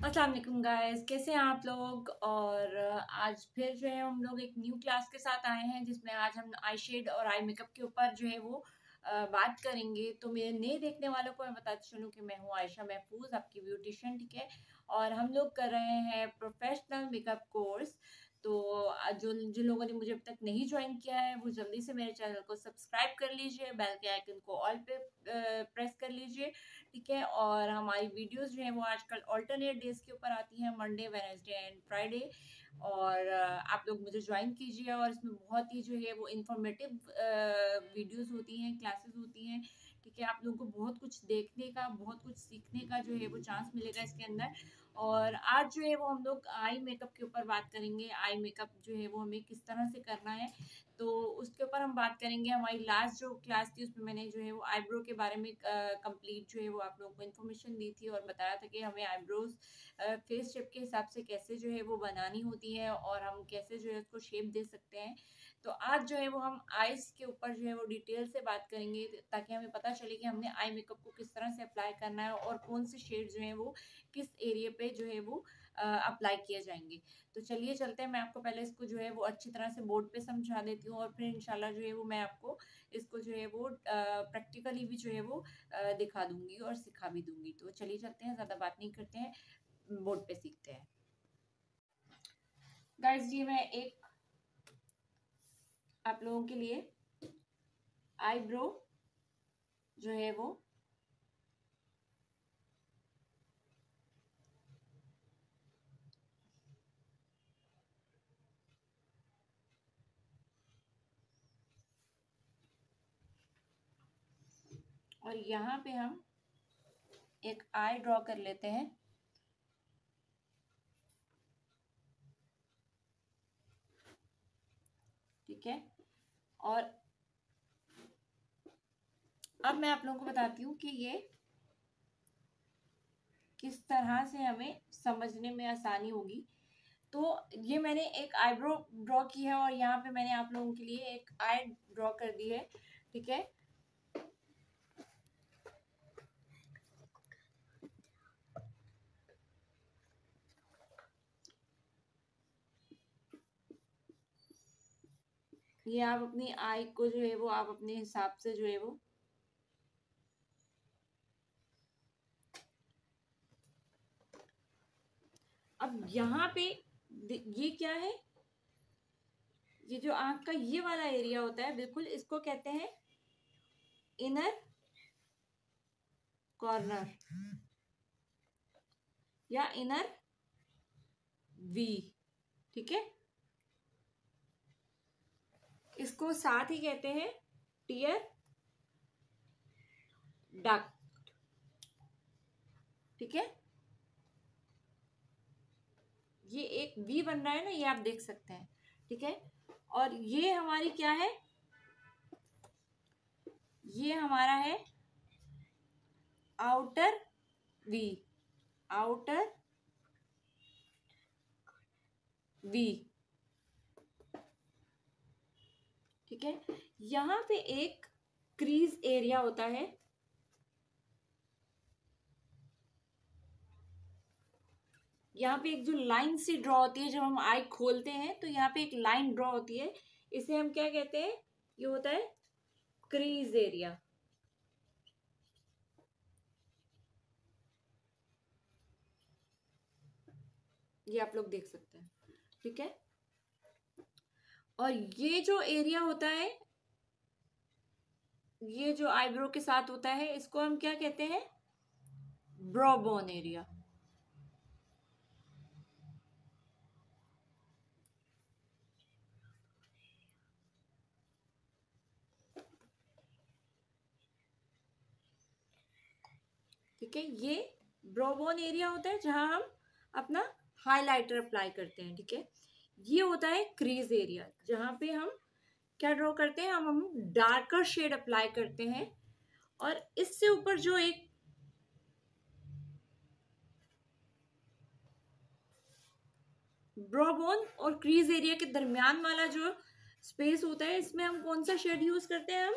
वालेकुम गाइस, कैसे हैं आप लोग? और आज फिर जो है हम लोग एक न्यू क्लास के साथ आए हैं, जिसमें आज हम आई शेड और आई मेकअप के ऊपर जो है वो बात करेंगे। तो मेरे नए देखने वालों को मैं बताती चलूँ कि मैं हूँ आयशा महफूज, आपकी ब्यूटिशियन, ठीक है? और हम लोग कर रहे हैं प्रोफेशनल मेकअप कोर्स। तो जो, जिन लोगों ने मुझे अब तक नहीं ज्वाइन किया है, वो जल्दी से मेरे चैनल को सब्सक्राइब कर लीजिए, बेल के आइकन को ऑल पे प्रेस कर लीजिए। ठीक है? और हमारी वीडियोस जो है वो आजकल ऑल्टरनेट डेज़ के ऊपर आती हैं मंडे वेनसडे एंड फ्राइडे और आप लोग मुझे ज्वाइन कीजिए और इसमें बहुत ही जो है वो इंफॉर्मेटिव वीडियोज़ होती हैं क्लासेस होती हैं। है आप लोगों को बहुत कुछ देखने का, बहुत कुछ सीखने का जो है वो चांस मिलेगा इसके अंदर। और आज जो है वो हम लोग आई मेकअप के ऊपर बात करेंगे। आई मेकअप जो है वो हमें किस तरह से करना है। तो उसके ऊपर हम बात करेंगे। हमारी लास्ट जो क्लास थी, उसमें मैंने जो है वो आईब्रो के बारे में कंप्लीट जो है वो आप लोगों को इन्फॉर्मेशन दी थी और बताया था कि हमें आईब्रोज फेस शेप के हिसाब से कैसे जो है वो बनानी होती है और हम कैसे जो है उसको शेप दे सकते हैं। तो आज जो है वो हम आइस के ऊपर जो है वो डिटेल से बात करेंगे, ताकि हमें पता चले कि हमने आई मेकअप को किस तरह से अप्लाई करना है और कौन से शेड जो है वो किस एरिया पे जो है वो अप्लाई किए जाएँगे। तो चलिए चलते हैं, मैं आपको पहले इसको जो है वो अच्छी तरह से बोर्ड पे समझा देती हूँ और फिर इंशाल्लाह जो है वो मैं आपको इसको जो है वो प्रैक्टिकली भी जो है वो दिखा दूँगी और सिखा भी दूँगी। तो चलिए चलते हैं, ज़्यादा बात नहीं करते हैं बोर्ड पे सीखते हैं। गाइस जी मैं एक आप लोगों के लिए। आईब्रो जो है वो। और यहाँ पे हम एक आई ड्रॉ कर लेते हैं। ठीक है? और अब मैं आप लोगों को बताती हूँ कि ये किस तरह से हमें समझने में आसानी होगी। तो ये मैंने एक आईब्रो ड्रॉ की है और यहाँ पे मैंने आप लोगों के लिए एक आई ड्रॉ कर दी है, ठीक है? ये आप अपनी आई को जो है वो आप अपने हिसाब से जो है वो अब यहाँ पे ये क्या है? ये जो आँख का ये वाला एरिया होता है, बिल्कुल इसको कहते हैं इनर कॉर्नर या इनर वी ठीक है? इसको साथ ही कहते हैं टीयर डक्ट ठीक है? ये एक वी बन रहा है ना, ये आप देख सकते हैं। ठीक है? और ये हमारी क्या है? ये हमारा है आउटर वी आउटर वी ठीक है? यहाँ पे एक क्रीज एरिया होता है। यहाँ पे एक जो लाइन सी ड्रॉ होती है, जब हम आई खोलते हैं तो यहाँ पे एक लाइन ड्रॉ होती है। इसे हम क्या कहते हैं? ये होता है क्रीज एरिया ये आप लोग देख सकते हैं। ठीक है? और ये जो एरिया होता है, ये जो आईब्रो के साथ होता है, इसको हम क्या कहते हैं? ब्रोबोन एरिया ठीक है, ये ब्रोबोन एरिया होता है जहाँ हम अपना हाइलाइटर अप्लाई करते हैं, ठीक है? ये होता है क्रीज एरिया, जहाँ पे हम क्या ड्रॉ करते हैं? हम हम डार्कर शेड अप्लाई करते हैं और इससे ऊपर जो एक ब्रोबोन और क्रीज एरिया के दरमियान वाला जो स्पेस होता है, इसमें हम कौन सा शेड यूज़ करते हैं? हम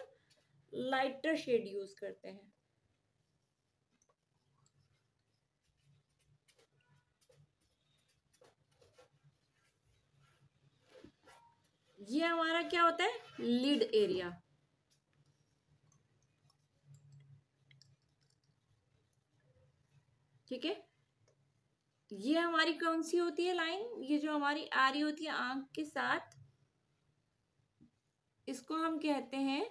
लाइटर शेड यूज़ करते हैं। ये हमारा क्या होता है? लीड एरिया ठीक है? ये हमारी कौन सी होती है लाइन ये जो हमारी आ रही होती है आँख के साथ, इसको हम कहते हैं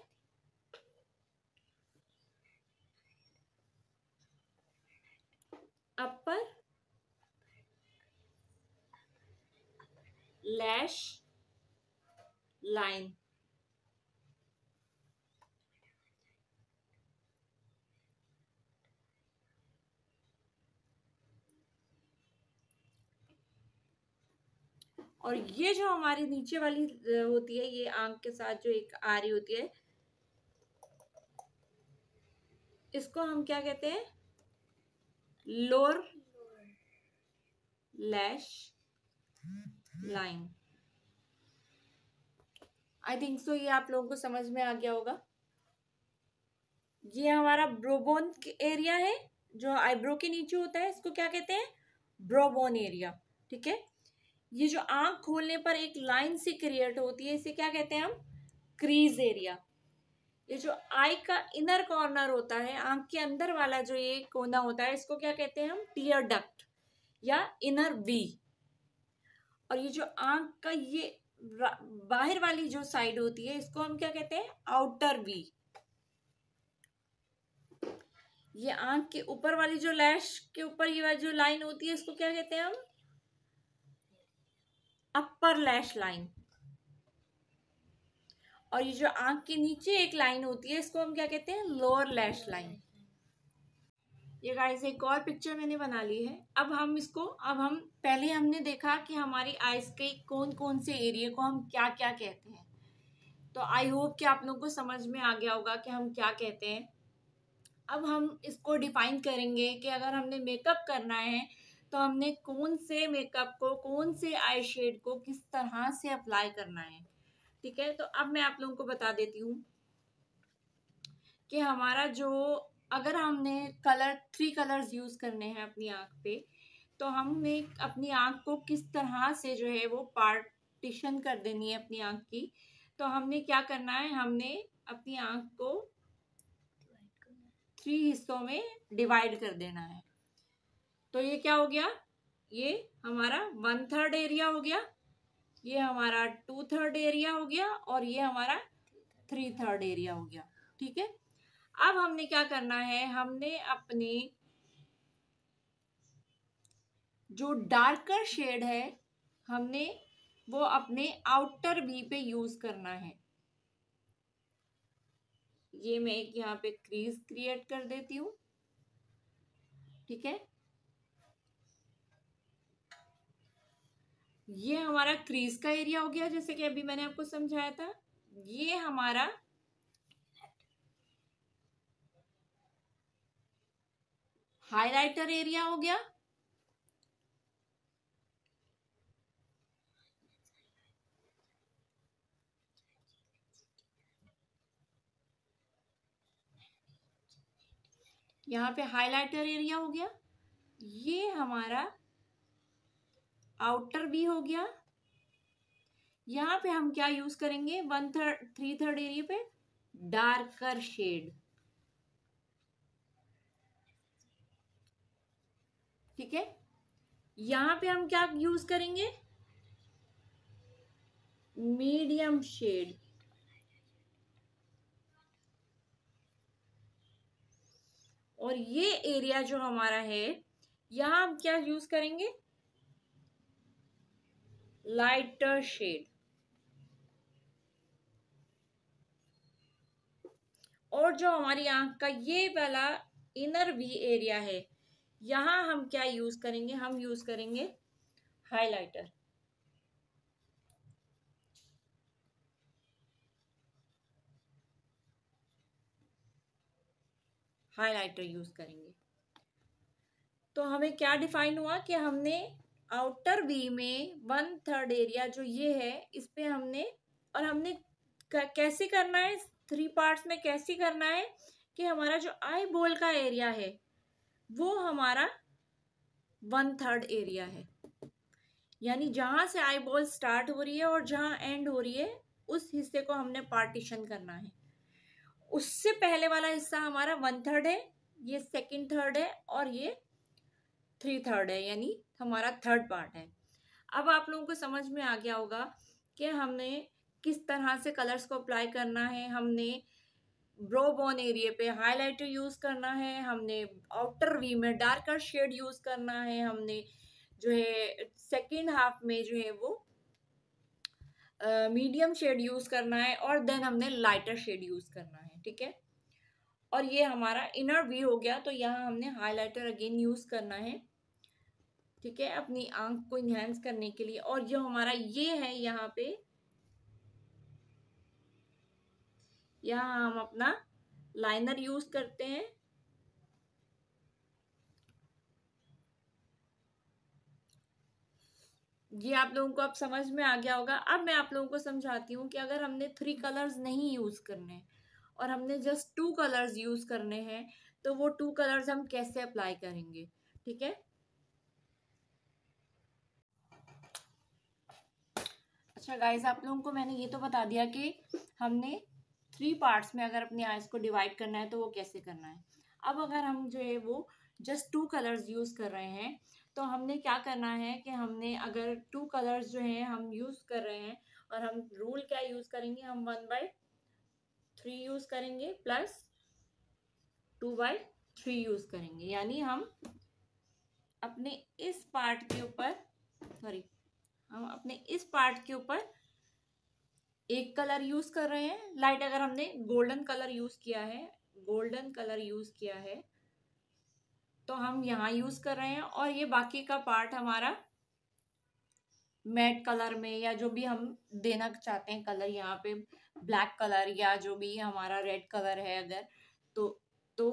अपर लैश लाइन और ये जो हमारी नीचे वाली होती है, ये आँख के साथ जो एक आ रही होती है, इसको हम क्या कहते हैं? Lower lash line I think so ये आप लोगों को समझ में आ गया होगा। ये हमारा ब्रोबोन एरिया है, जो आईब्रो के नीचे होता है, इसको क्या कहते हैं? ब्रोबोन एरिया ठीक है? ये जो आँख खोलने पर एक लाइन सी क्रिएट होती है, इसे क्या कहते हैं हम? क्रीज एरिया ये जो आई का इनर कॉर्नर होता है, आँख के अंदर वाला जो ये कोना होता है, इसको क्या कहते हैं हम? टीयर डक्ट या इनर वी और ये जो आँख का ये बाहर वाली जो साइड होती है, इसको हम क्या कहते हैं? आउटर वी ये आँख के ऊपर वाली जो लैश के ऊपर ये जो लाइन होती है, इसको क्या कहते हैं हम? अपर लैश लाइन और ये जो आँख के नीचे एक लाइन होती है, इसको हम क्या कहते हैं? लोअर लैश लाइन ये गाइस एक और पिक्चर मैंने बना ली है। अब हम इसको, अब हम, पहले हमने देखा कि हमारी आइस के कौन कौन से एरिया को हम क्या क्या कहते हैं। तो आई होप कि आप लोगों को समझ में आ गया होगा कि हम क्या कहते हैं। अब हम इसको डिफाइन करेंगे कि अगर हमने मेकअप करना है तो हमने कौन से मेकअप को, कौन से आई शेड को किस तरह से अप्लाई करना है। ठीक है? तो अब मैं आप लोगों को बता देती हूँ कि हमारा जो अगर हमने कलर थ्री कलर्स यूज़ करने हैं अपनी आँख पे तो हमने अपनी आँख को किस तरह से जो है वो पार्टीशन कर देनी है अपनी आँख की तो हमने क्या करना है? हमने अपनी आँख को थ्री हिस्सों में डिवाइड कर देना है। तो ये क्या हो गया? ये हमारा वन थर्ड एरिया हो गया, ये हमारा टू थर्ड एरिया हो गया, और ये हमारा थ्री थर्ड एरिया हो गया, ठीक है? अब हमने क्या करना है? हमने अपने जो डार्कर शेड है, हमने वो अपने आउटर वी पे यूज़ करना है। ये मैं एक यहाँ पे क्रीज क्रिएट कर देती हूँ। ठीक है? ये हमारा क्रीज का एरिया हो गया, जैसे कि अभी मैंने आपको समझाया था। ये हमारा हाइलाइटर एरिया हो गया। यहाँ पे हाइलाइटर एरिया हो गया। ये हमारा आउटर भी हो गया। यहाँ पे हम क्या यूज़ करेंगे? One third, three third area पे डार्कर शेड। ठीक है? यहाँ पे हम क्या यूज़ करेंगे? मीडियम शेड और ये एरिया जो हमारा है, यहाँ हम क्या यूज़ करेंगे? लाइटर शेड और जो हमारी आँख का ये वाला इनर वी एरिया है यहाँ हम क्या यूज़ करेंगे? हम यूज़ करेंगे हाइलाइटर हाइलाइटर यूज़ करेंगे। तो हमें क्या डिफाइन हुआ कि हमने आउटर वी में वन थर्ड एरिया जो ये है, इस पे हमने और हमने कैसे करना है? थ्री पार्ट्स में कैसे करना है कि हमारा जो आई बोल का एरिया है वो हमारा वन थर्ड एरिया है। यानी जहाँ से आई बॉल स्टार्ट हो रही है और जहाँ एंड हो रही है, उस हिस्से को हमने पार्टीशन करना है। उससे पहले वाला हिस्सा हमारा वन थर्ड है, ये सेकंड थर्ड है और ये थ्री थर्ड है, यानी हमारा थर्ड पार्ट है। अब आप लोगों को समझ में आ गया होगा कि हमने किस तरह से कलर्स को अप्लाई करना है, हमने ब्रो बोन एरिया पे हाइलाइटर यूज़ करना है, हमने आउटर वी में डार्कर शेड यूज़ करना है, हमने जो है सेकेंड हाफ़ में जो है वो मीडियम शेड यूज़ करना है और देन हमने लाइटर शेड यूज़ करना है, ठीक है? और ये हमारा इनर वी हो गया तो यहाँ हमने हाइलाइटर अगेन यूज़ करना है, ठीक है? अपनी आँख को इन्हेंस करने के लिए और जो हमारा ये है यहाँ पे यहाँ हम अपना लाइनर यूज़ करते हैं। ये आप लोगों को अब समझ में आ गया होगा। अब मैं आप लोगों को समझाती हूँ कि अगर हमने थ्री कलर्स नहीं यूज़ करने और हमने जस्ट टू कलर्स यूज़ करने हैं तो वो टू कलर्स हम कैसे अप्लाई करेंगे? ठीक है? अच्छा गाइस आप लोगों को मैंने ये तो बता दिया कि हमने थ्री पार्ट्स में अगर अपनी आइज़ को डिवाइड करना है तो वो कैसे करना है? अब अगर हम जो है वो जस्ट टू कलर्स यूज़ कर रहे हैं तो हमने क्या करना है कि हमने अगर टू कलर्स जो हैं हम यूज़ कर रहे हैं और हम रूल क्या यूज़ करेंगे? हम वन बाई थ्री यूज़ करेंगे plus two by three use करेंगे। यानी हम अपने इस पार्ट के ऊपर सॉरी हम अपने इस पार्ट के ऊपर एक कलर यूज़ कर रहे हैं। लाइट अगर हमने गोल्डन कलर यूज़ किया है, गोल्डन कलर यूज़ किया है तो हम यहाँ यूज़ कर रहे हैं और ये बाकी का पार्ट हमारा मैट कलर में या जो भी हम देना चाहते हैं कलर, यहाँ पे ब्लैक कलर या जो भी हमारा रेड कलर है अगर तो तो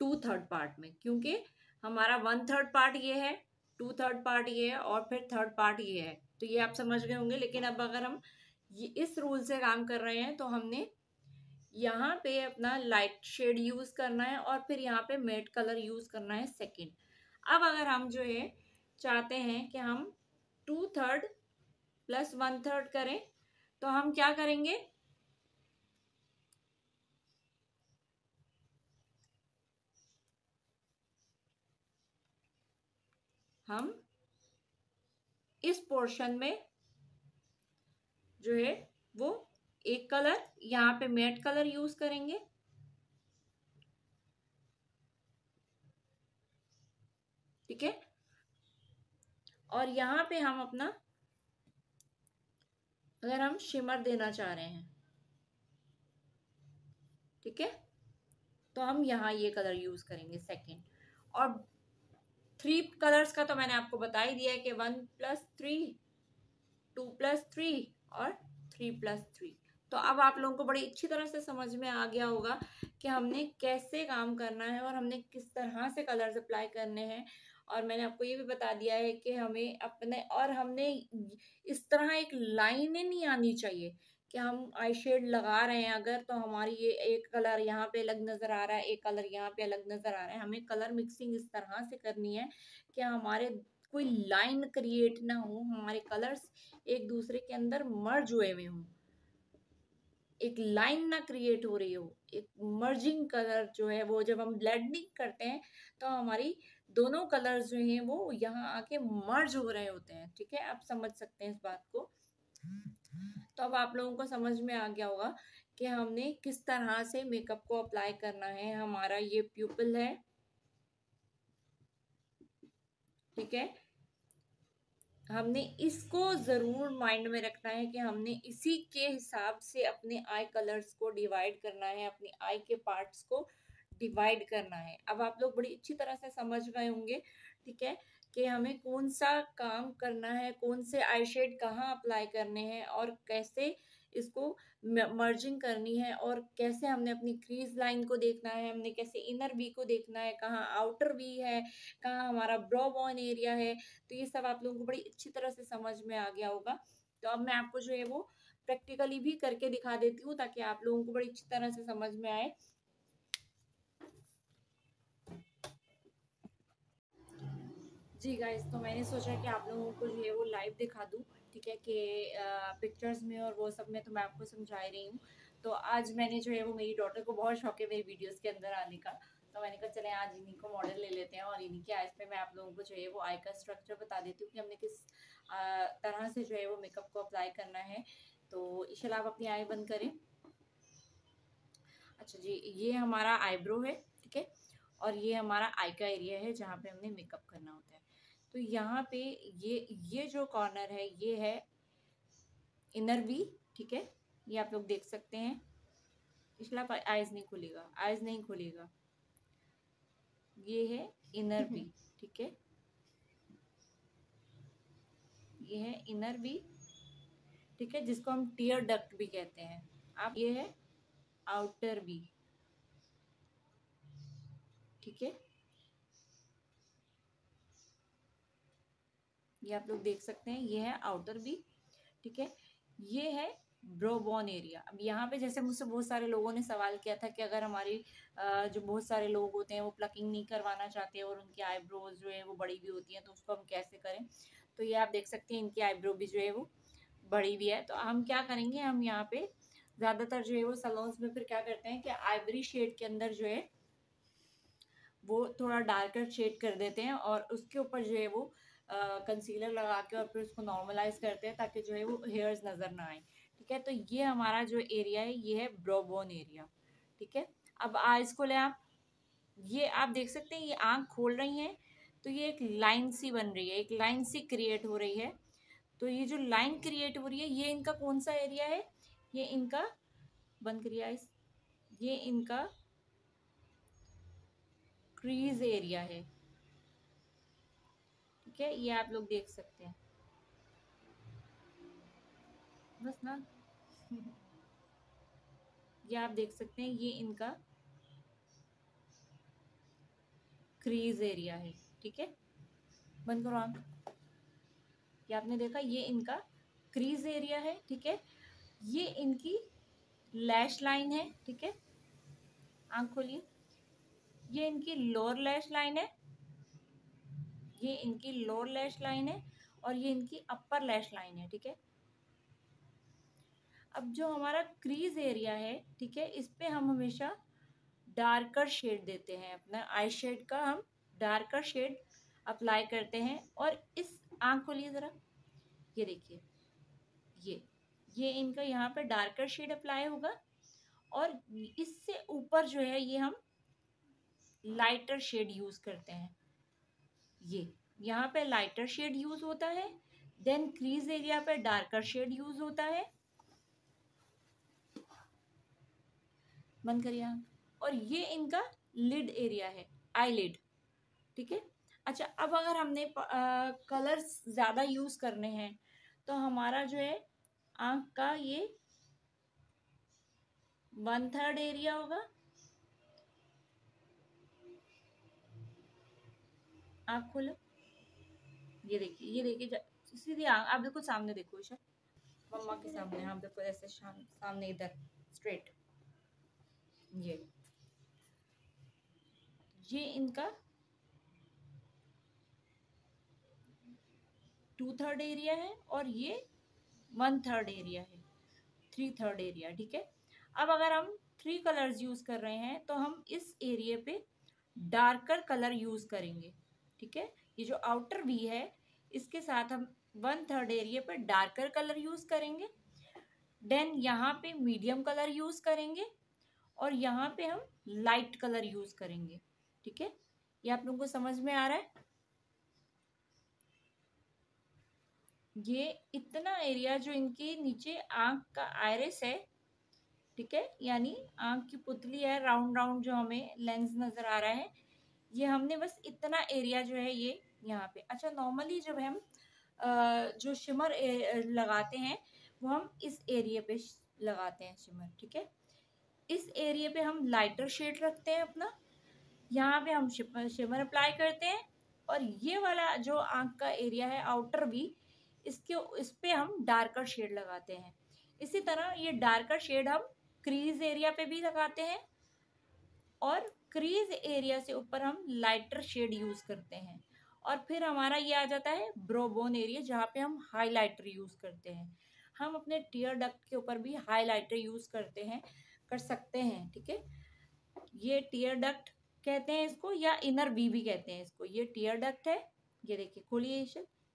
टू थर्ड पार्ट में, क्योंकि हमारा वन थर्ड पार्ट ये है टू थर्ड पार्ट ये है और फिर थर्ड पार्ट ये है। तो ये आप समझ गए होंगे, लेकिन अब अगर हम ये इस रूल से काम कर रहे हैं तो हमने यहाँ पे अपना लाइट शेड यूज़ करना है और फिर यहाँ पे मेट कलर यूज़ करना है सेकंड। अब अगर हम जो है चाहते हैं कि हम two third plus one third करें तो हम क्या करेंगे? हम इस पोर्शन में जो है, वो एक कलर यहाँ पे मैट कलर यूज़ करेंगे। ठीक है? और यहाँ पे हम अपना, अगर हम शिमर देना चाह रहे हैं, ठीक है? तो हम यहाँ ये कलर यूज़ करेंगे सेकंड और थ्री कलर्स का तो मैंने आपको बता ही दिया है कि one plus three two plus three और थ्री प्लस थ्री तो अब आप लोगों को बड़ी अच्छी तरह से समझ में आ गया होगा कि हमने कैसे काम करना है और हमने किस तरह से कलर्स अप्लाई करने हैं। और मैंने आपको ये भी बता दिया है कि हमें अपने और हमने इस तरह एक लाइनें नहीं आनी चाहिए कि हम आई शेड लगा रहे हैं। अगर तो हमारी ये एक कलर यहाँ पे अलग नज़र आ रहा है, एक कलर यहाँ पे अलग नज़र आ रहा है। हमें कलर मिक्सिंग इस तरह से करनी है कि हमारे कोई लाइन क्रिएट ना हो, हमारे कलर्स एक दूसरे के अंदर मर्ज हुए हुए हों। एक लाइन ना क्रिएट हो रही हो, एक मर्जिंग कलर जो है वो जब हम ब्लेंडिंग करते हैं तो हमारी दोनों कलर्स जो हैं वो यहाँ आके मर्ज हो रहे होते हैं, ठीक है? आप समझ सकते हैं इस बात को। तो अब आप लोगों को समझ में आ गया होगा कि हमने किस तरह से मेकअप को अप्लाई करना है। हमारा ये प्यूपल है, ठीक है? हमने इसको ज़रूर माइंड में रखना है कि हमने इसी के हिसाब से अपने आई कलर्स को डिवाइड करना है, अपने आई के पार्ट्स को डिवाइड करना है। अब आप लोग बड़ी अच्छी तरह से समझ गए होंगे, ठीक है, कि हमें कौन सा काम करना है, कौन से आई शेड कहाँ अप्लाई करने हैं और कैसे इसको मर्जिंग करनी है और कैसे हमने अपनी क्रीज लाइन को देखना है, हमने कैसे इनर वी को देखना है, कहाँ आउटर वी है, कहाँ हमारा ब्रो बॉन एरिया है तो ये सब आप लोगों को बड़ी अच्छी तरह से समझ में आ गया होगा। तो अब मैं आपको जो है वो प्रैक्टिकली भी करके दिखा देती हूँ ताकि आप लोगों को बड़ी अच्छी तरह से समझ में आए। जी गाइस तो मैंने सोचा कि आप लोगों को जो है वो लाइव दिखा दूँ। ठीक है कि पिक्चर्स में और वो सब में तो मैं आपको समझा रही हूँ। तो आज मैंने जो है वो मेरी डॉटर को बहुत शौक है मेरी वीडियोस के अंदर आने का। तो मैंने कहा, चले, आज इन्हीं को मॉडल ले लेते हैं और इन्हीं के आइस पे मैं आप लोगों को जो है वो आई का स्ट्रक्चर बता देती हूँ कि हमने किस तरह से जो है वो मेकअप को अप्लाई करना है। तो इशल आप अपनी आई बंद करें। अच्छा जी, ये हमारा आईब्रो है, ठीक है? और ये हमारा आई का एरिया है जहाँ पे हमने मेकअप करना होता है। तो यहाँ पे ये ये जो कॉर्नर है ये है इनर वी ठीक है? ये आप लोग देख सकते हैं। पिछला आइज़ नहीं खुलेगा आइज़ नहीं खुलेगा। ये है इनर बी ठीक है? ये है इनर बी ठीक है? जिसको हम टीयर डक्ट भी कहते हैं। आप ये है आउटर बी ठीक है? ये आप लोग देख सकते हैं, ये है आउटर बी ठीक है? ये है ब्रोबोन एरिया अब यहाँ पे जैसे मुझसे बहुत सारे लोगों ने सवाल किया था कि अगर हमारी जो बहुत सारे लोग होते हैं वो प्लकिंग नहीं करवाना चाहते और उनकी आईब्रोज जो है वो बड़ी भी होती हैं तो उसको हम कैसे करें? तो ये आप देख सकते हैं, इनकी आईब्रो भी जो है वो बड़ी भी है। तो हम क्या करेंगे, हम यहाँ पे ज़्यादातर जो है वो सलोन्स में फिर क्या करते हैं कि आइवरी शेड के अंदर जो है वो थोड़ा डार्कर शेड कर देते हैं और उसके ऊपर जो है वो कंसीलर लगा के और फिर उसको नॉर्मलाइज करते हैं ताकि जो है वो हेयर्स नज़र ना आए। ठीक है? तो ये हमारा जो एरिया है, ये है ब्रोबोन एरिया ठीक है? अब आइज़ को ले आप। ये आप देख सकते हैं, ये आँख खोल रही हैं तो ये एक लाइन सी बन रही है, एक लाइन सी क्रिएट हो रही है। तो ये जो लाइन क्रिएट हो रही है, ये इनका कौन सा एरिया है? ये इनका, बंद करिए आइस ये इनका क्रीज एरिया है। ठीक है, ये आप लोग देख सकते हैं। बस ना। ये आप देख सकते हैं, ये इनका क्रीज एरिया है, ठीक है? बंद करो आँख। ये आपने देखा, ये इनका क्रीज एरिया है, ठीक है? ये इनकी लैश लाइन है, ठीक है? आँख खोलिए। ये इनकी लोअर लैश लाइन है ये इनकी लोअर लैश लाइन है और ये इनकी अपर लैश लाइन है, ठीक है? अब जो हमारा क्रीज एरिया है, ठीक है, इस पे हम हमेशा डार्कर शेड देते हैं, अपना आई शेड का हम डार्कर शेड अप्लाई करते हैं और इस आँख को लिए ज़रा, ये देखिए, ये ये इनका यहाँ पे डार्कर शेड अप्लाई होगा और इससे ऊपर जो है ये हम लाइटर शेड यूज़ करते हैं। ये, यहाँ पे लाइटर शेड यूज़ होता है देन क्रीज एरिया पे डार्कर शेड यूज़ होता है। बंद करिए और ये इनका लिड एरिया है आई लिड ठीक है? अच्छा अब अगर हमने कलर्स ज़्यादा यूज़ करने हैं तो हमारा जो है, आँख का ये वन थर्ड एरिया होगा आँख खोलो। ये देखिए ये देखिए सीधी आप देखो सामने देखो ईशा मम्मा के सामने आप देखो ऐसे सामने इधर स्ट्रेट ये। ये इनका टू थर्ड एरिया है और ये वन थर्ड एरिया है। थ्री थर्ड एरिया ठीक है? अब अगर हम थ्री कलर्स यूज़ कर रहे हैं तो हम इस एरिया पे डार्कर कलर यूज़ करेंगे। ठीक है? ये जो आउटर वी है, इसके साथ हम वन थर्ड एरिया पे डार्कर कलर यूज़ करेंगे। देन यहाँ पे मीडियम कलर यूज़ करेंगे और यहाँ पे हम लाइट कलर यूज़ करेंगे। ठीक है? ये आप लोगों को समझ में आ रहा है? ये इतना एरिया जो इनके नीचे आँख का आयरिस है, ठीक है? यानी आँख की पुतली है राउंड राउंड जो हमें लेंस नज़र आ रहा है ये हमने बस इतना एरिया जो है ये यहाँ पे। अच्छा नॉर्मली जब हम जो शिमर लगाते हैं, वो हम इस एरिया पे लगाते हैं शिमर ठीक है? इस एरिया पे हम लाइटर शेड रखते हैं अपना। यहाँ पे हम शिमर अप्लाई करते हैं और ये वाला जो आँख का एरिया है आउटर भी, इसके, इस पर हम डार्कर शेड लगाते हैं। इसी तरह ये डार्कर शेड हम क्रीज एरिया पे भी लगाते हैं और क्रीज एरिया से ऊपर हम लाइटर शेड यूज़ करते हैं। और फिर हमारा ये आ जाता है ब्रोबोन एरिया, जहाँ पे हम हाईलाइटर यूज़ करते हैं। हम अपने टीयर डक्ट के ऊपर भी हाईलाइटर यूज़ करते हैं, कर सकते हैं, ठीक है? ये टीयर डक्ट कहते हैं इसको, या इनर वी भी कहते हैं इसको। ये टीयर डक्ट है, ये देखिए खोलिए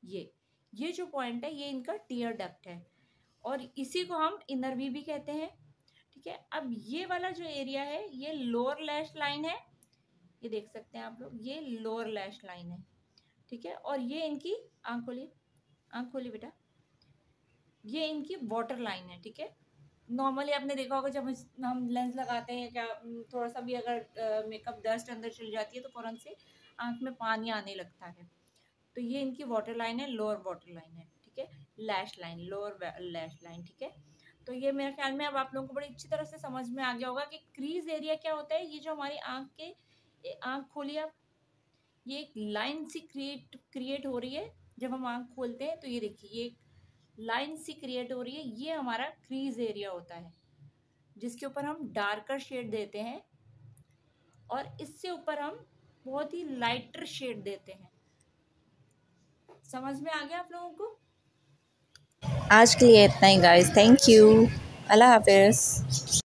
ये। ये जो पॉइंट है, ये इनका टीयर डक्ट है। और इसी को हम इनर वी भी कहते हैं। है? अब ये वाला जो एरिया है, ये लोअर लैश लाइन है। ये देख सकते हैं आप लोग, ये लोअर लैश लाइन है। ठीक है? और ये इनकी आँख खोलिए, आँख बेटा। ये इनकी वाटर लाइन है, ठीक है? नॉर्मली आपने देखा होगा, जब हम लेंस लगाते हैं क्या थोड़ा सा भी अगर मेकअप डस्ट अंदर चल जाती है तो फ़ौरन से आँख में पानी आने लगता है। तो ये इनकी वाटर लाइन है लोअर वाटर लाइन है, ठीक है? Lash line lower lash line ठीक है? तो ये मेरे ख्याल में अब आप लोगों को बड़ी अच्छी तरह से समझ में आ गया होगा कि क्रीज एरिया क्या होता है। ये जो हमारी आँख के आँख खोली आप। ये एक लाइन सी क्रिएट क्रिएट हो रही है। जब हम आँख खोलते हैं तो ये देखिए, ये एक लाइन सी क्रिएट हो रही है। ये हमारा क्रीज एरिया होता है, जिसके ऊपर हम डार्कर शेड देते हैं और इससे ऊपर हम बहुत ही लाइटर शेड देते हैं। समझ में आ गया आप लोगों को? आज के लिए इतना ही गाइस थैंक यू अल्लाह हाफिज़.